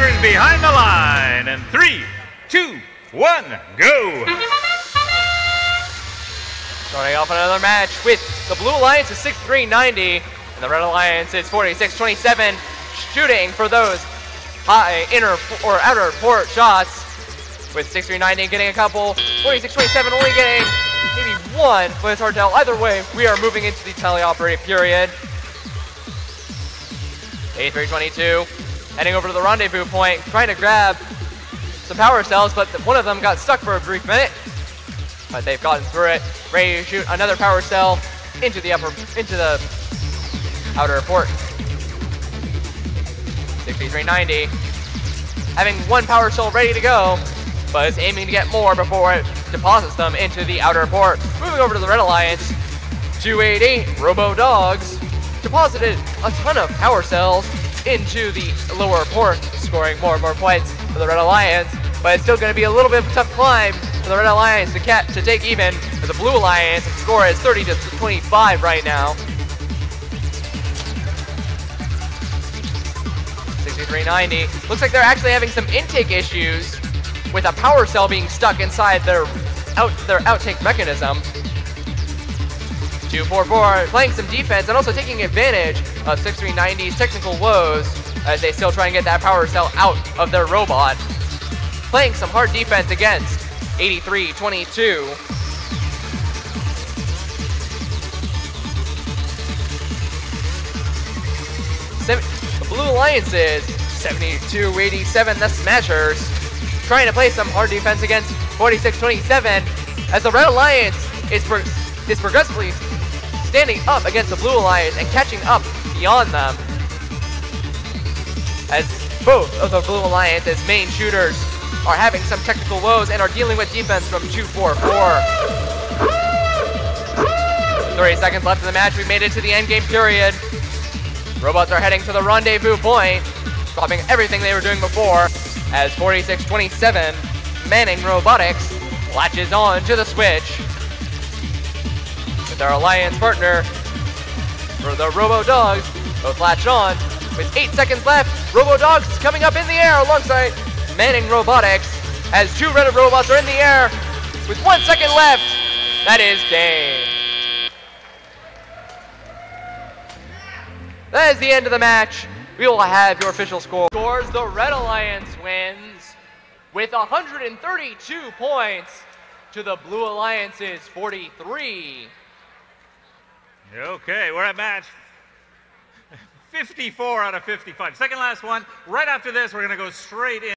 drivers behind the line. And three, two, one, go. Starting off another match with the Blue Alliance is 6390 and the Red Alliance is 4627, shooting for those high inner or outer port shots. With 6390 getting a couple, 4627 only getting maybe one, but it's hard to tell. Either way, we are moving into the teleoperated period. 8322 heading over to the rendezvous point, trying to grab some power cells, but one of them got stuck for a brief minute. But they've gotten through it. Ready to shoot another power cell into the upper, into the outer port. 6390 having one power cell ready to go, but is aiming to get more before it deposits them into the outer port. Moving over to the Red Alliance, 288 Robo Dogs deposited a ton of power cells into the lower port, scoring more and more points for the Red Alliance, but it's still going to be a little bit of a tough climb for the Red Alliance to, catch, to take even, for the Blue Alliance, the score is 30 to 25 right now. 6390. Looks like they're actually having some intake issues with a power cell being stuck inside their out their outtake mechanism. 244 playing some defense and also taking advantage of 6390's technical woes as they still try and get that power cell out of their robot. Playing some hard defense against 8322. The Blue Alliance is 72-87, the Smashers. Trying to play some hard defense against 46-27 as the Red Alliance is, pro is progressively standing up against the Blue Alliance and catching up beyond them. As both of the Blue Alliance's main shooters are having some technical woes and are dealing with defense from 244. 30 seconds left in the match. We made it to the end game period. Robots are heading to the rendezvous point, stopping everything they were doing before, as 4627 Manning Robotics latches on to the switch. With our alliance partner for the Robo Dogs, both latched on. With eight seconds left, Robo Dogs coming up in the air alongside Manning Robotics, as two red robots are in the air. With one second left, that is game. That is the end of the match. We will have your official score. Scores the Red Alliance wins with 132 points to the Blue Alliance's 43. Okay, we're at match 54 out of 55. Second last one. Right after this, we're going to go straight in.